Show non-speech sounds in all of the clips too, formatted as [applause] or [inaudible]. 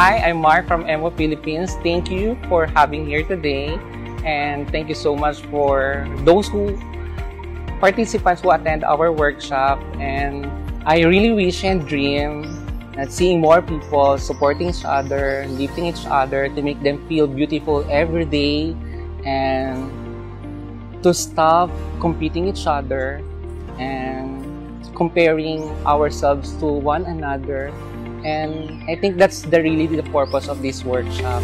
Hi, I'm Mark from Emo Philippines. Thank you for having here today. And thank you so much for those who participants who attend our workshop. And I really wish and dream that seeing more people supporting each other, lifting each other to make them feel beautiful every day and to stop competing each other and comparing ourselves to one another. And I think that's the really the purpose of this workshop.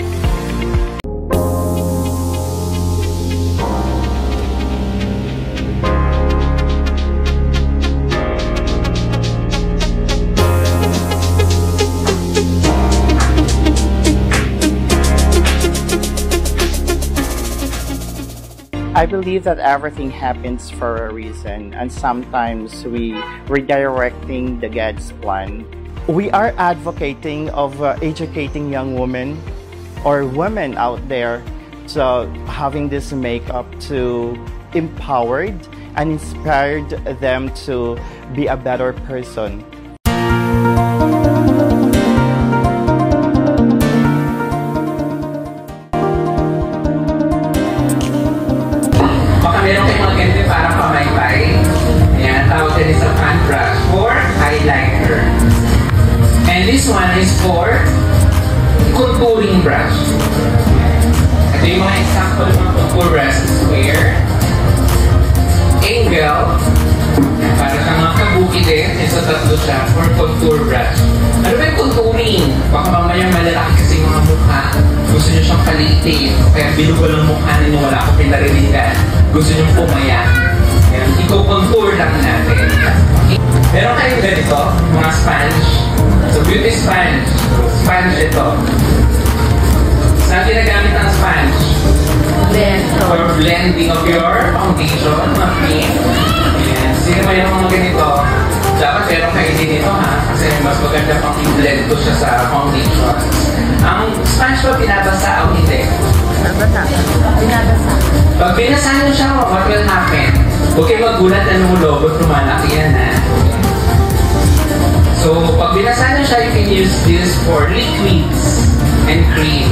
I believe that everything happens for a reason, and sometimes we redirecting the God's plan. We are advocating of uh, educating young women or women out there to having this makeup to empowered and inspired them to be a better person. Contouring brush. Ito yung mga example ng mga contour brush. Square, angle, para sa mga kabuki din, isa tatlo siya for contour brush. Ano ba yung contouring? Baka mamaya malalaki kasi mga mukha. Gusto nyo siyang palitin. Kaya binugo ng mukha ninyo wala akong pinariligan. Gusto nyo pumayat. Ayan, i-contour lang natin. Meron kayong ganito, mga sponge. So, beauty sponge. Sponge ito. Saan ginagamit ang sponge? For blending of your foundation, cream. Ayan. Sino ba yung mga ganito? Dapat meron kayo din ito ha. Kasi mas maganda pang i-blend ko siya sa foundation. Ang sponge ba pinabasa o hindi? Pag binasa nyo siya, what will happen? Huwag kayo magulat na lumulobot, lumalaki yan ha. So, pag binasa siya, you can use this for liquids and cream.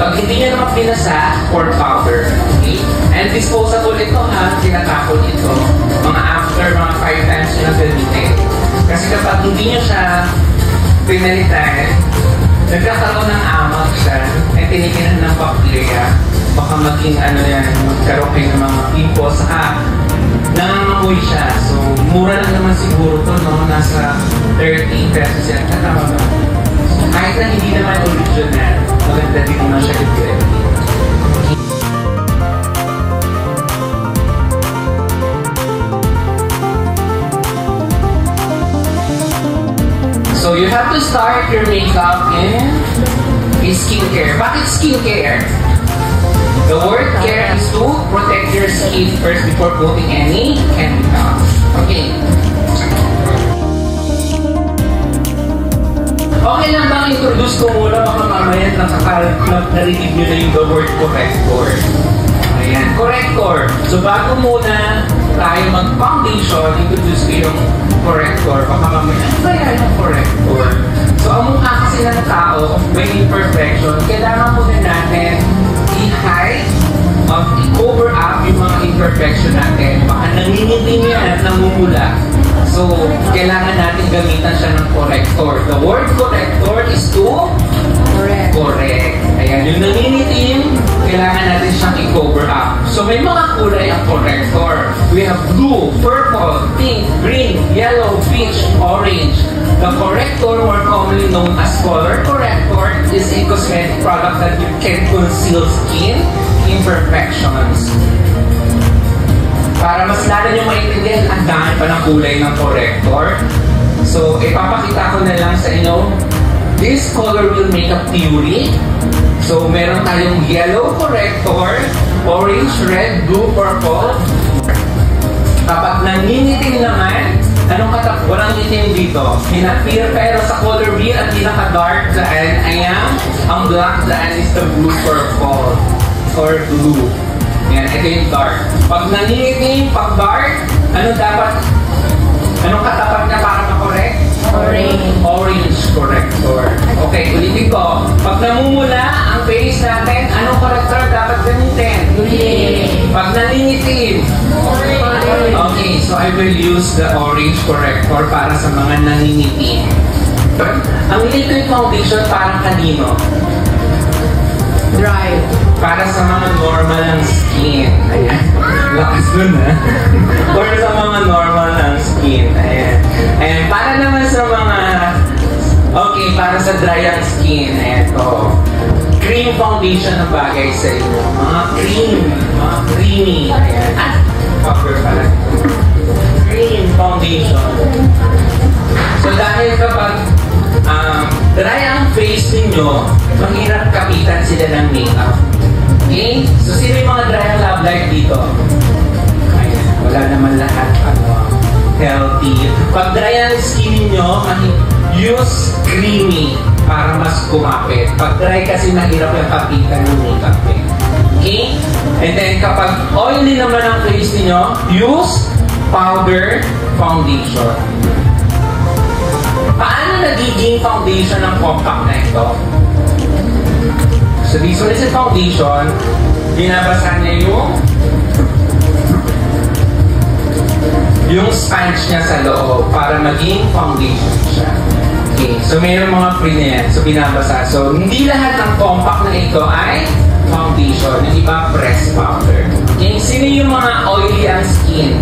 Pag hindi nyo naman binasa, for powder. Okay? And disposable ito ha, tinatapon ito. Mga after, mga 5 times nyo gamitin. Kasi kapag hindi nyo siya pinalitan, nagkakaroon ng amag siya, ay tinikinan ng bacteria, baka maging ano yan, magkaroon kayo ng mga pimples, saka nangangamoy siya. So, mura lang naman siguro to, no? Nasa 30 pesos yan. Tama ba? So, kahit na hindi naman original, maganda din naman siya i-blend. So, you have to start your makeup in skincare. Bakit skincare? The word care is to protect your skin first before putting any chemicals. Okay. Okay lang bang introduce ko muna baka mamaya nakakalap narinig nyo na yung the word corrector. Ayan, corrector. So bago muna tayo mag-foundation, introduce ko yung corrector. Baka mamaya, ano ba yan yung corrector? So ang mukha kasi ng tao, may imperfection, kailangan muna natin i-hide of i-cover up yung mga imperfection natin. Baka nangingitim yan, namumula. So, kailangan natin gamitan siya ng corrector. The word corrector is to Correct. correct. Ayan, yung nangingitim, kailangan natin siyang i-cover up. So, may mga kulay ang corrector. We have blue, purple, pink, green, yellow, peach, orange. The corrector, more commonly known as color corrector, is a cosmetic product that can conceal skin imperfections. Para mas lalo nyo maintindihan, ang dami pa ng kulay ng corrector. So, ipapakita ko na lang sa inyo. This color will make up theory. So, meron tayong yellow corrector, orange, red, blue, purple. Kapag nangingitim naman, anong katak? Walang itim dito. Hinapir, pero sa color B, ang pinaka-dark daan ay ang, black daan is the blue purple or blue. Yan, ito yung dark. Pag nangingitim, pag dark, ano dapat, anong katapat niya para? Orange. Orange corrector. Okay. Okay, ulitin ko. Pag namumula ang face natin, anong character dapat gamitin? Green. Pag nangingitim. Okay, so I will use the orange corrector para sa mga nangingitim. Ang liquid foundation para kanino? Dry. Para sa mga normal ng skin. Ayan. Lakas dun ha. Or sa mga normal ng skin. Ayan. Ayan. Para naman sa mga... Okay, para sa dry ang skin. Eto. Cream foundation na bagay sa inyo. Mga cream. Mga creamy. Ayan. Ah, cover pala. Cream foundation. So dahil kapag um, dry ang face ninyo, mahirap kapitan sila ng makeup. Okay? So sino yung mga dry ang love life dito? Ayan, wala naman lahat ano, healthy. Pag dry ang skin ninyo, use creamy para mas kumapit. Pag dry kasi mahirap yung kapitan ng makeup eh. Okay? And then kapag oily naman ang face ninyo, use powder foundation. Paano nagiging foundation ng compact na ito? So a foundation. Binabasa niya yung yung sponge niya sa loob para maging foundation siya. Okay, so mayroong mga free na yan. So binabasa. So hindi lahat ng compact na ito ay foundation. Yung iba, press powder. Okay, sino yung mga oily ang skin?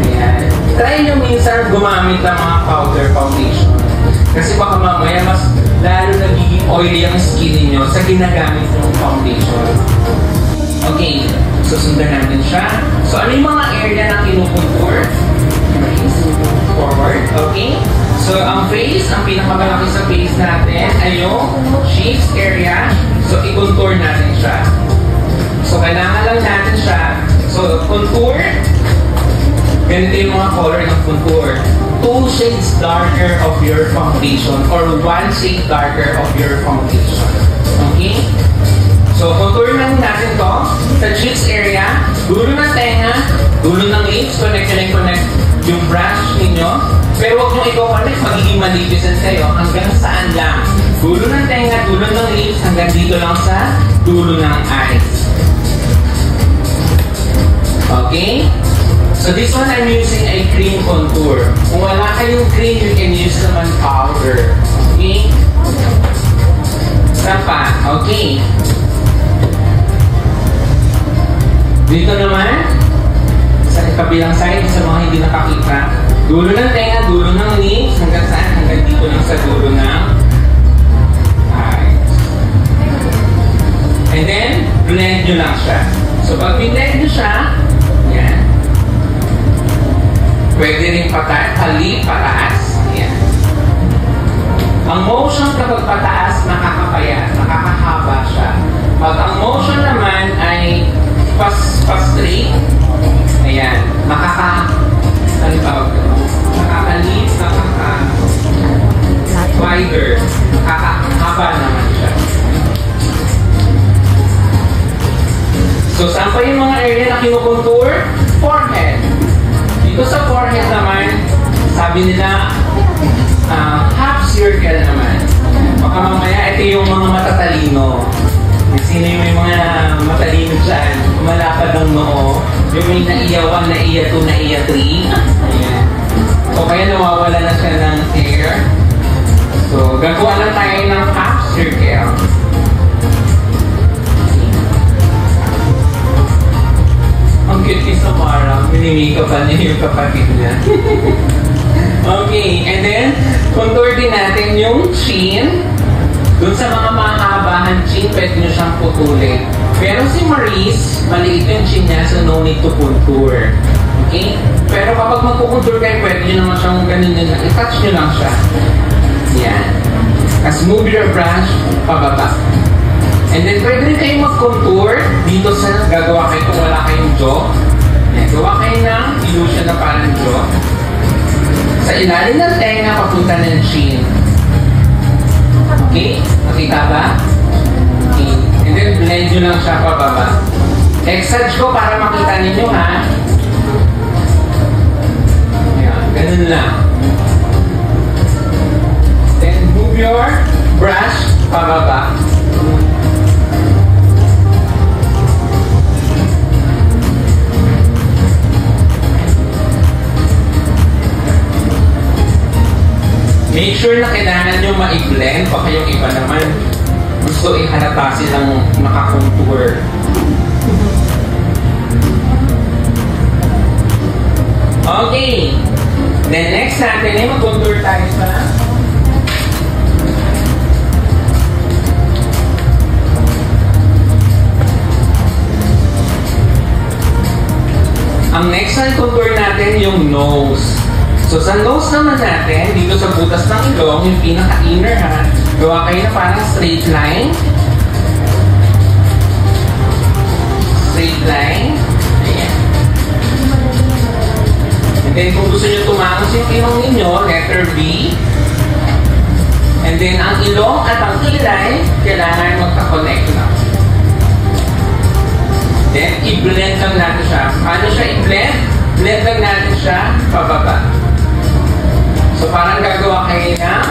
Ayan. Try nyo minsan gumamit ng mga powder foundation. Kasi baka mamaya mas lalo nagiging oily ang skin ninyo sa ginagamit ng foundation. Okay, susundan natin siya. So ano yung mga area na kinukontour? Face, forward, okay? So ang face, ang pinakamalaki sa face natin ay yung cheeks area. So i-contour natin siya. So kailangan lang natin siya. So contour, Ganito yung mga color ng contour. Two shades darker of your foundation or one shade darker of your foundation. Okay? So, contour lang natin to. Sa cheeks area, dulo ng tenga, dulo ng lips, connect and connect yung brush ninyo. Pero huwag nyo i-connect, magiging malipisan sa'yo hanggang saan lang. Dulo ng tenga, dulo ng lips, hanggang dito lang sa dulo ng eyes. Okay? So this one I'm using a cream contour. Kung wala kayong cream, you can use naman powder. Okay? Isa pa. Okay. Dito naman, sa kabilang side, sa mga hindi nakakita, dulo ng tenga, dulo ng lips, hanggang saan? Hanggang dito lang sa dulo ng eyes. And then, blend nyo lang siya. So pag blend nyo siya. Pwede rin hali, pataas. Yan. Ang motion kapag pataas, nakakapayat, nakakahaba siya. Pag ang motion naman ay pas, pas straight, ayan, nakaka, ano tawag ito? Nakakalit, nakaka, wider, nakakahaba naman siya. So, saan pa yung mga area na kinukontour? Forehead. Dito sa forehead naman, sabi nila, ah, half circle naman. Baka mamaya, ito yung mga matatalino. Sino yung mga matalino dyan? Malapad ang noo. Yung may naiya 1, naiya 2, naiya 3. Ayan. O kaya nawawala na siya ng hair. So, gagawa lang tayo ng half circle. Pa niya [laughs] yung kapatid niya. [laughs] okay, and then, contour din natin yung chin. Doon sa mga mahabahan chin, pwede nyo siyang putulin. Pero si Maurice, maliit yung chin niya, so no need to contour. Okay? Pero kapag magkukontour kayo, pwede nyo naman siyang ganun yun. I-touch nyo lang siya. Yan. As move your brush, pababa. And then, pwede rin kayo mag-contour dito sa gagawa kayo kung wala kayong jaw. Yan, gawa kayo ng illusion na parang jaw. Sa ilalim ng tenga, papunta ng chin. Okay? Nakita ba? Okay. And then, blend nyo lang siya pababa. Exage ko para makita ninyo, ha? Ayan, ganun lang. Then, move your brush Make sure na kailangan nyo ma-blend baka yung iba naman gusto ihalata silang nakakontour. Okay. Then next natin ay mag-contour tayo sa Ang next na contour natin yung nose. So sa nose naman natin, dito sa butas ng ilong, yung pinaka-inner ha, gawa kayo na parang straight line. Straight line. Ayan. And then kung gusto nyo tumangos yung ilong ninyo, letter B. And then ang ilong at ang kilay, kailangan magka-connect lang. Then, i-blend lang natin siya. Paano siya i-blend? Blend lang natin siya pababa. So, parang gagawa kayo ng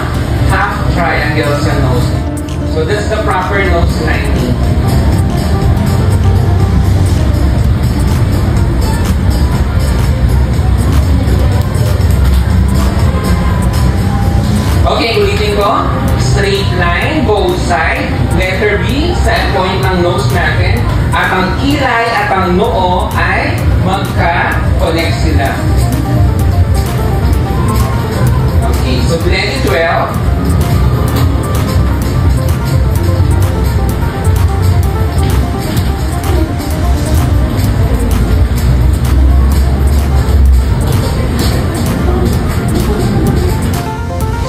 half triangle sa nose. So, that's the proper nose lining. Okay, ulitin ko. Straight line, both side. Letter B, set point ng nose natin. At ang kilay at ang noo ay magka-connect sila. So blend it well.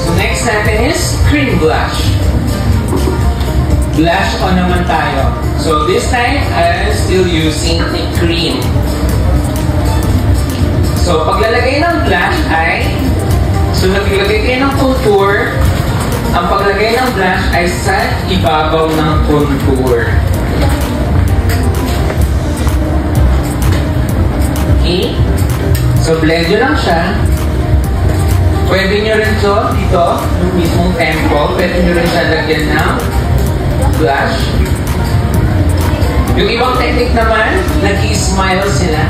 So next natin is cream blush. Blush on naman tayo. So this time, I'm still using the cream. So paglalagay ng blush ay, so naglagay kayo ng contour, ang paglagay ng blush ay sa ibabaw ng contour. Okay? So blend nyo lang siya. Pwede nyo rin to dito, yung mismong temple, pwede nyo rin siya lagyan ng blush. Yung ibang technique naman, nag-smile sila.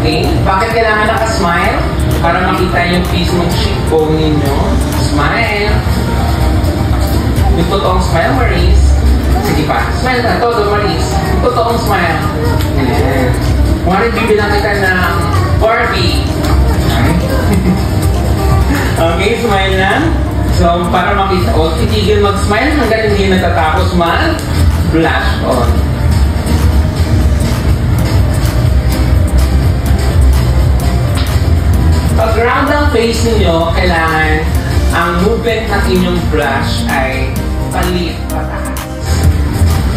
Okay? Bakit kailangan naka-smile? Para makita yung mismong cheekbone ninyo. Smile. Yung totoong smile, Maurice. Sige pa. Smile na. Todo, Maurice. Yung totoong smile. Yan. Kung ano, bibilang kita ng Barbie. [laughs] Okay, smile lang. So, para makita, o, titigil mag-smile hanggang hindi natatapos mag-blush on. Pag round ang face ninyo, kailangan ang movement ng inyong blush ay palit pataas.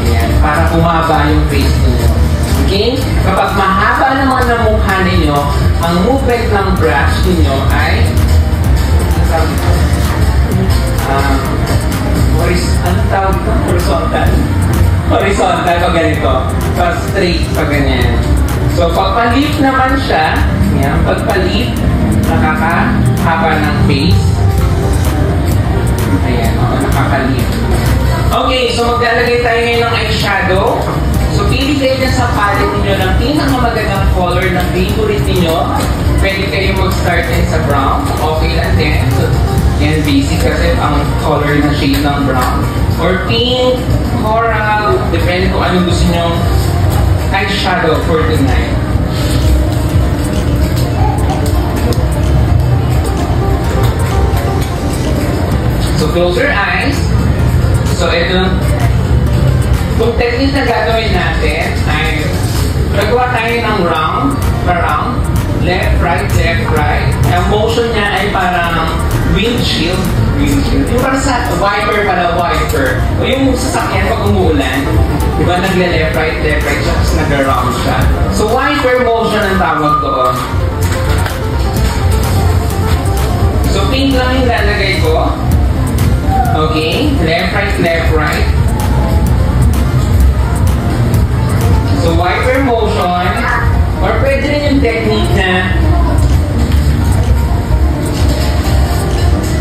Ayan, para kumaba yung face ninyo. Okay? Kapag mahaba naman ang mukha ninyo, ang movement ng brush ninyo ay? Um, horis, ano tawag ito? Horizontal. Horizontal pag ganito. Pag straight pag ganyan. So, pag palit naman siya, yan, pag palit, nakakahaba ng face. Ayan, o, nakakalit. Okay, so maglalagay tayo ngayon ng eyeshadow. So, pili kayo dyan sa palette ninyo ng pinakamagandang color ng favorite ninyo. Pwede kayo mag-start din sa brown. Okay lang din. So, yan basic kasi ang color na shade ng brown. Or pink, coral, depende kung anong gusto nyo eyeshadow for tonight. So, close your eyes. So, ito, Kung technique na gagawin natin ay gagawa tayo ng round, round, left, right, left, right. Ang motion niya ay parang windshield. Windshield. Yung parang sa wiper para wiper. O yung sasakyan pag umuulan, di ba nagle-left, right, left, right, tapos nag-round siya. So wiper motion ang tawag doon. So pink lang yung lalagay ko. Okay, left, right, left, right. So, wiper motion, or pwede rin yung technique na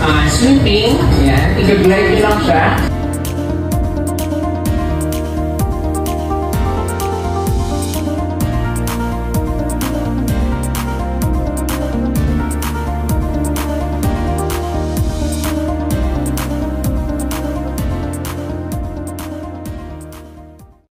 uh, sweeping, yan, i-glide lang siya.